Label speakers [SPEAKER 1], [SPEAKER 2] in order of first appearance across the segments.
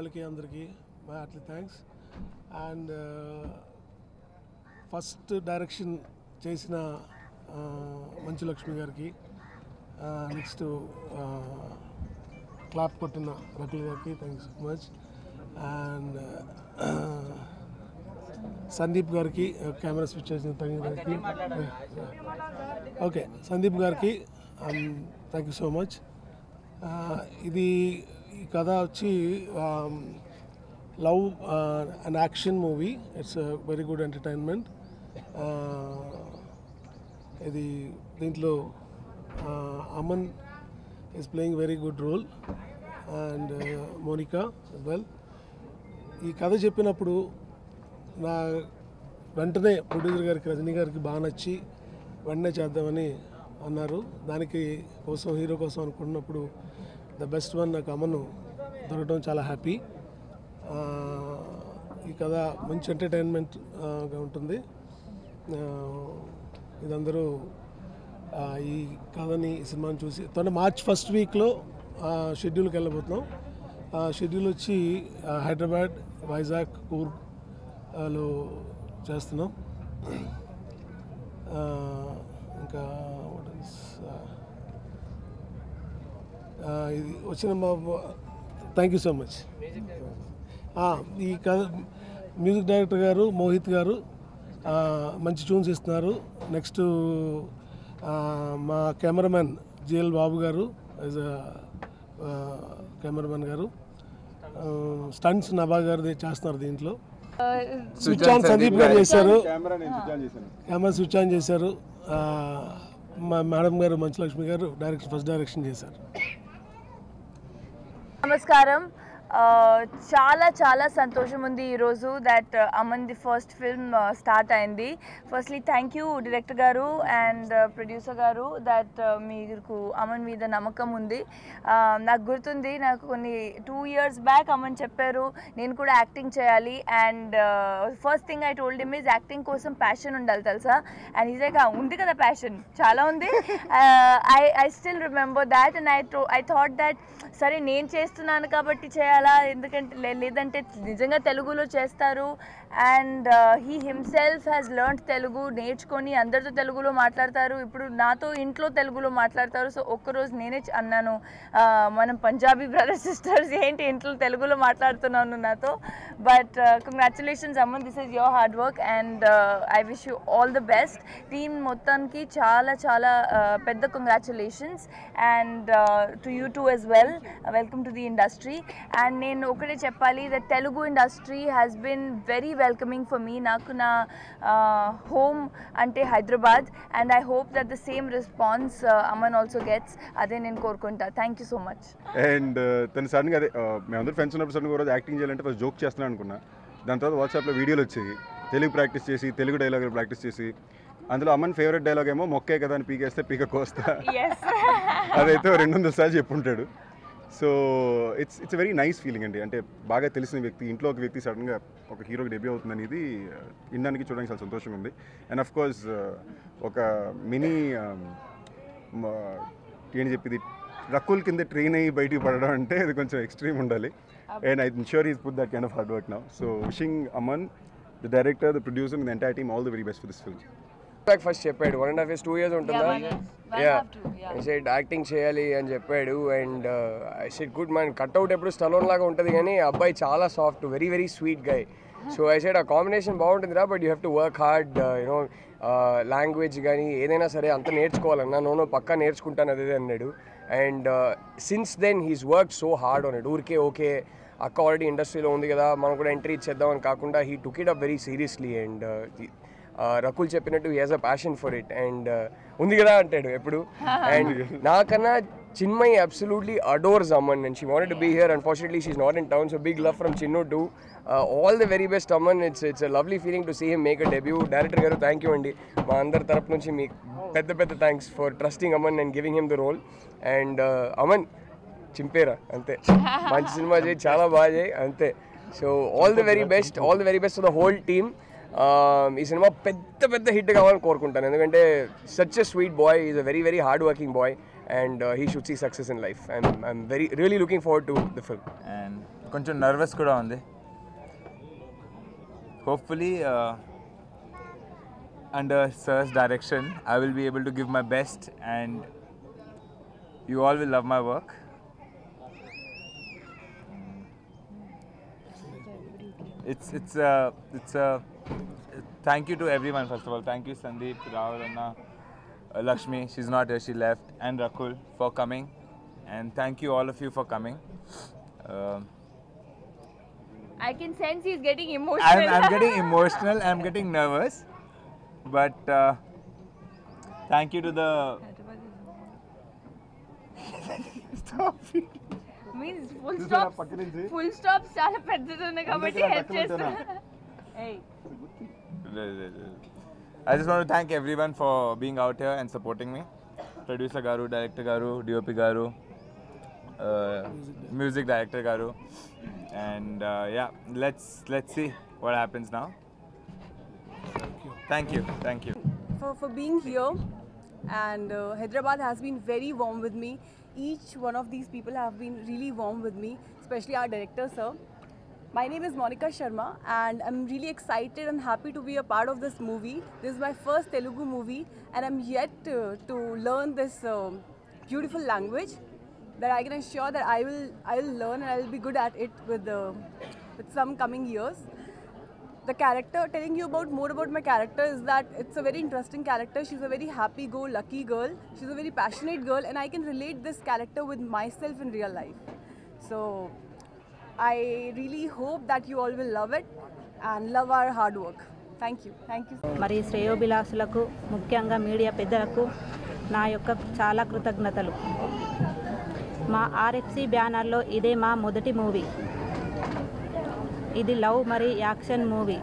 [SPEAKER 1] వాళ్ళకి అందరికీ my heartly thanks and first direction చేసిన uh, మంచు లక్ష్మి గారికి uh, నెక్స్ట్ క్లాప్ uh, కొట్టిన రకుల్ గారికి thank so much and Sandeep గారికి కెమెరా స్విచ్ చేసిన సందీప్ గారికి. ఓకే సందీప్ గారికి థ్యాంక్ యూ సో మచ్ ఇది ఈ కథ వచ్చి love and action movie it's very good entertainment ఇది దీంట్లో Aman is playing very good role and Monica well ఈ కథ చెప్పినప్పుడు నా వెంటనే ప్రొడ్యూసర్ గారికి రజనీ గారికి బాగా నచ్చి వెంటనే చేద్దామని అన్నారు. దానికి కోసం హీరో కోసం అనుకున్నప్పుడు ద బెస్ట్ వన్ నాకు అమ్మను దొరకడం చాలా హ్యాపీ. ఈ కథ మంచి ఎంటర్టైన్మెంట్గా ఉంటుంది. ఇదందరూ ఈ కథని ఈ సినిమాని చూసి తను మార్చ్ ఫస్ట్ వీక్లో షెడ్యూల్కి వెళ్ళబోతున్నాం. ఆ షెడ్యూల్ వచ్చి హైదరాబాద్ వైజాగ్ కూర్గ్లో చేస్తున్నాం ఆ, ఇంకా what else? ఆ, ఆ, ఇది వచ్చిన మా థ్యాంక్ యూ సో మచ్ ఈ కథ మ్యూజిక్ డైరెక్టర్ గారు మోహిత్ గారు ఆ, మంచి ట్యూన్స్ ఇస్తున్నారు. నెక్స్ట్ మా కెమెరామెన్ జిఎల్ బాబు గారు యాజ్ కెమెరామెన్ గారు. స్టంట్స్ నభా గారు చేస్తున్నారు దీంట్లో. స్విచ్ ఆన్ సందీప్ గారు చేశారు.
[SPEAKER 2] కెమెరా స్విచ్ ఆన్
[SPEAKER 1] చేశారు. ఆ, మా మేడం గారు మంచులక్ష్మి గారు డైరెక్షన్ ఫస్ట్ డైరెక్షన్ చేశారు.
[SPEAKER 3] నమస్కారం ఆ, చాలా చాలా సంతోషం ఉంది ఈరోజు that uh, Aman the first film start అయింది. ఫస్ట్లీ థ్యాంక్ యూ డైరెక్టర్ గారు అండ్ ప్రొడ్యూసర్ uh, గారు దట్ uh, మీకు అమన్ మీద నమ్మకం ఉంది. నాకు గుర్తుంది నాకు కొన్ని టూ ఇయర్స్ బ్యాక్ అమన్ చెప్పారు నేను కూడా యాక్టింగ్ చేయాలి and first thing I told him is acting కోసం ప్యాషన్ ఉండాలి తెలుసా? అండ్ ఇదేగా ఉంది కదా ప్యాషన్ చాలా ఉంది. I I still remember that and I I thought that సరే నేను చేస్తున్నాను కాబట్టి చేయాలి ఎందుకంటే లే- లేదంటే నిజంగా తెలుగులో చేస్తారు. And he himself has learn Telugu నేర్చుకొని అందరితో తెలుగులో మాట్లాడతారు. ఇప్పుడు నాతో ఇంట్లో తెలుగులో మాట్లాడతారు. సో ఒక్కరోజు నేనే అన్నాను "ఆ, మనం పంజాబీ బ్రదర్ సిస్టర్స్ ఏంటి ఇంట్లో తెలుగులో మాట్లాడుతున్నాను నాతో. But congratulations Aman this is your hard work and I wish you all the best team మొత్తానికి చాలా చాలా పెద్ద congratulations and to you too as well welcome to the industry and నేను ఒకటే చెప్పాలి the Telugu industry has been very welcoming for me నాకు నా home అంటే Hyderabad. And I hope that the same response Aman also gets అదే నేను కోరుకుంటా. Thank you so much
[SPEAKER 2] and తను సడన్గా అదే మేమందరూ ఫ్రెండ్స్ ఉన్నప్పుడు సడన్గా రోజు యాక్టింగ్ చేయాలంటే ఫస్ట్ జోక్ చేస్తున్నాను అనుకున్నా. దాని తర్వాత వాట్సాప్లో వీడియోలు వచ్చాయి తెలుగు ప్రాక్టీస్ చేసి తెలుగు డైలాగులు ప్రాక్టీస్ చేసి. అందులో అమ్మని ఫేవరెట్ డైలాగ్ ఏమో మొక్కే కదా అని పీకేస్తే పీక కోస్తా. అదైతే రెండు వందల సార్లు చెప్పుంటాడు. So it's it's very nice feeling అండి. అంటే బాగా తెలిసిన వ్యక్తి ఇంట్లో ఒక వ్యక్తి సడన్గా ఒక హీరోకి డెబ్యూ అవుతుంది అనేది వినడానికి చూడడానికి చాలా సంతోషంగా ఉంది. అండ్ అఫ్ కోర్స్ ఒక మినీ ఏంటి చెప్పింది? రకుల్ కింద ట్రైన్ అయ్యి బయటికి పడడం అంటే అది కొంచెం ఎక్స్ట్రీమ్ ఉండాలి. And I sure is put that kind of hard work now so wishing Aman the director the producer the entire team all the very best for this film
[SPEAKER 4] back first చెప్పాడు one and half years two years ఉంటుందా? Yeah said acting చేయాలి అని చెప్పాడు. And I said good man cutout ఎప్పుడు Stallone లాగా ఉంటుంది కానీ అబ్బాయి చాలా soft very very sweet guy so I said ఆ కాంబినేషన్ బాగుంటుందిరా but you have to work hard you know language కానీ ఏదైనా సరే అంత నేర్చుకోవాలన్నా నోనో పక్కా నేర్చుకుంటాను అదే అన్నాడు. And since then he's work so hard on it ఊరికే ఓకే అక్క ఆల్రెడీ ఇండస్ట్రీలో ఉంది కదా మనం కూడా ఎంట్రీ ఇచ్చేద్దాం అని కాకుండా he took it up very seriously and Rakul చెప్పినట్టు he has a passion for it and ఉంది కదా అంటాడు ఎప్పుడు. అండ్ నాకన్నా Chinmayi absolutely adores Aman and she wanted to be here unfortunately she's not in town so big love from Chinnu to all the very best Aman it's it's lovely feeling to see him make a debut director గారు thank you అండి. మా అందరి తరపు నుంచి మీకు పెద్ద పెద్ద thanks for trusting Aman and giving him the role and Aman చింపేరా అంతే. మంచి సినిమా చేయి చాలా బాగా చేయి అంతే. So all the very best all the very best the whole team ఈ సినిమా పెద్ద పెద్ద హిట్ కావాలని కోరుకుంటాను. ఎందుకంటే such a sweet boy is a very very hard working boy and he should see success in life and I'm very really looking forward to the film
[SPEAKER 5] and కొంచెం nervous కూడా ఉంది. Hopefully under sir's direction I will be able to give my best and you all will love my work it's it's uh, it's uh, thank you to everyone first of all thank you sandeep rahul anna uh, lakshmi she's not here she left and rakul for coming and thank you all of you for coming um
[SPEAKER 3] I can sense he's getting emotional.
[SPEAKER 5] I'm, I'm getting emotional i'm getting nervous but uh, thank you to the
[SPEAKER 3] means full stop full stop చాలా పెద్దది ఉంది కాబట్టి help చేస్తున్నా Hey.
[SPEAKER 5] I just want to thank everyone for being out here and supporting me. Producer Garu, Director Garu, DOP Garu, uh, Music Director Garu, and uh, yeah, let's let's see what happens now. Thank you, thank you.
[SPEAKER 6] for, for being here. And uh, Hyderabad has been very warm with me. Each one of these people have been really warm with me, especially our director, sir. My name is Monica Sharma, and I'm really excited and happy to be a part of this movie. This is my first Telugu movie, and I'm yet to, to learn this um, beautiful language. That I can assure that I will I will learn and I will be good at it with uh, with some coming years the character telling you about more about my character is that it's a very interesting character she's a very happy go lucky girl she's a very passionate girl and i can relate this character with myself in real life so i really hope that you all will love it and love our hard work. Thank you. Thank you.
[SPEAKER 7] మరి శ్రేయోభిలాషులకు ముఖ్యంగా media పెద్దలకు నా యొక్క చాలా కృతజ్ఞతలు. మా RFC బ్యానర్లో ఇదే మా మొదటి మూవీ. ఇది లవ్ మరి యాక్షన్ మూవీ.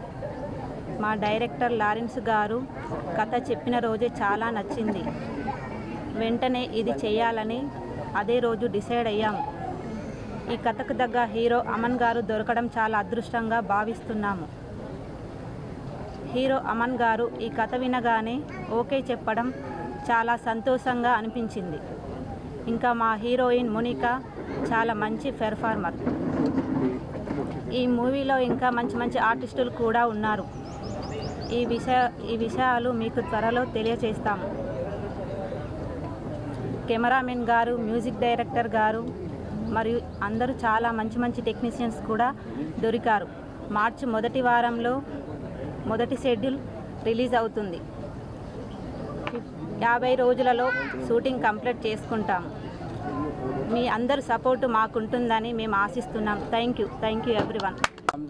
[SPEAKER 7] మా డైరెక్టర్ లారెన్స్ గారు కథ చెప్పిన రోజే చాలా నచ్చింది. వెంటనే ఇది చేయాలని అదే రోజు డిసైడ్ అయ్యాము ఈ కథకు తగ్గ హీరో అమన్ గారు దొరకడం చాలా అదృష్టంగా భావిస్తున్నాము. హీరో అమన్ గారు ఈ కథ వినగానే ఓకే చెప్పడం చాలా సంతోషంగా అనిపించింది. ఇంకా మా హీరోయిన్ మునిక చాలా మంచి పెర్ఫార్మర్. ఈ మూవీలో ఇంకా మంచి మంచి ఆర్టిస్టులు కూడా ఉన్నారు. ఈ విషయ ఈ విషయాలు మీకు త్వరలో తెలియచేస్తాము. కెమెరామెన్ గారు మ్యూజిక్ డైరెక్టర్ గారు మరియు అందరూ చాలా మంచి మంచి టెక్నీషియన్స్ కూడా దొరికారు. మార్చి మొదటి వారంలో మొదటి షెడ్యూల్ రిలీజ్ అవుతుంది. యాభై రోజులలో షూటింగ్ కంప్లీట్ చేసుకుంటాము మీ అందరు సపోర్ట్ మాకుంటుందని మేము ఆశిస్తున్నాం. Thank you thank you
[SPEAKER 8] everyone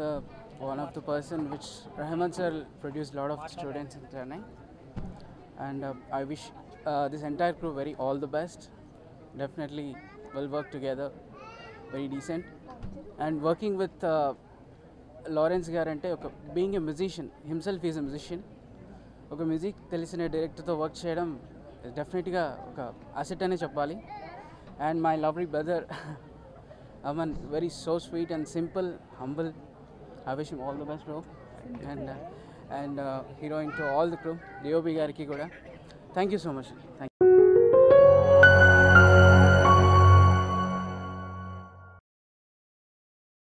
[SPEAKER 8] the one of the person which Rahman sir produce lot of students in Chennai and I wish this entire crew very all the best Definitely, will work together, very decent, and working with uh, Lawrence ఒక being a musician himself is a musician ఒక music తెలిసిన డైరెక్టర్తో work చేయడం డెఫినెట్గా ఒక asset అనే చెప్పాలి. And my lovely brother Aman very so sweet and simple humble I wish all the best bro and and heroine to all the crew DOP గారికి కూడా. Thank you so much thank